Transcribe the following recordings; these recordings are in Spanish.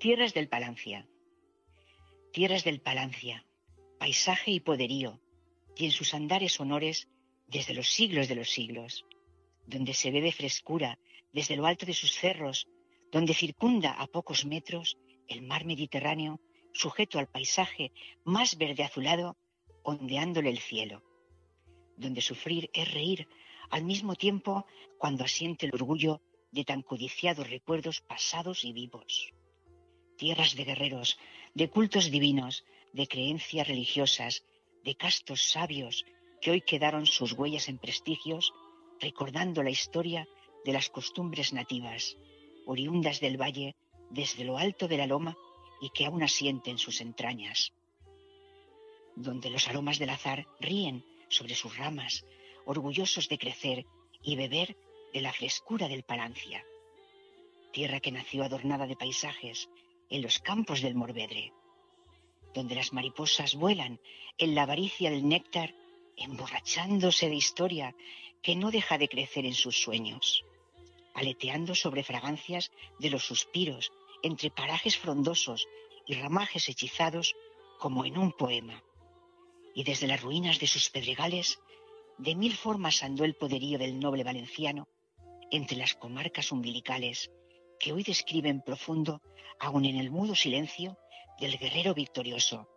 Tierras del Palancia. Tierras del Palancia, paisaje y poderío, y en sus andares honores desde los siglos de los siglos, donde se bebe frescura desde lo alto de sus cerros, donde circunda a pocos metros el mar Mediterráneo, sujeto al paisaje más verde azulado, ondeándole el cielo, donde sufrir es reír al mismo tiempo cuando asiente el orgullo de tan codiciados recuerdos pasados y vivos. Tierras de guerreros, de cultos divinos, de creencias religiosas, de castos sabios que hoy quedaron sus huellas en prestigios, recordando la historia de las costumbres nativas, oriundas del valle desde lo alto de la loma y que aún asienten sus entrañas, donde los aromas del azar ríen sobre sus ramas, orgullosos de crecer y beber de la frescura del Palancia, tierra que nació adornada de paisajes en los campos del Morvedre, donde las mariposas vuelan en la avaricia del néctar, emborrachándose de historia que no deja de crecer en sus sueños, aleteando sobre fragancias de los suspiros entre parajes frondosos y ramajes hechizados como en un poema. Y desde las ruinas de sus pedregales, de mil formas andó el poderío del noble valenciano entre las comarcas umbilicales que hoy describen profundo, aun en el mudo silencio, del guerrero victorioso.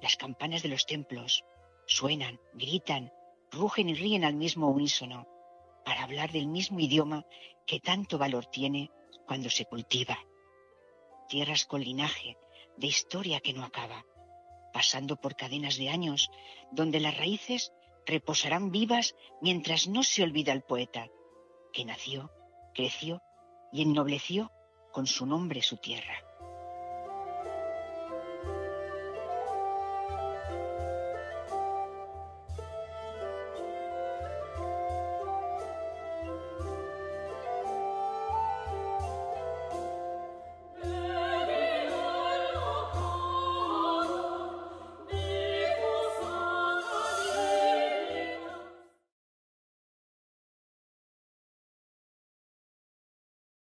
Las campanas de los templos suenan, gritan, rugen y ríen al mismo unísono para hablar del mismo idioma que tanto valor tiene cuando se cultiva. Tierras con linaje, de historia que no acaba, pasando por cadenas de años donde las raíces reposarán vivas mientras no se olvida el poeta, que nació, creció y ennobleció con su nombre su tierra.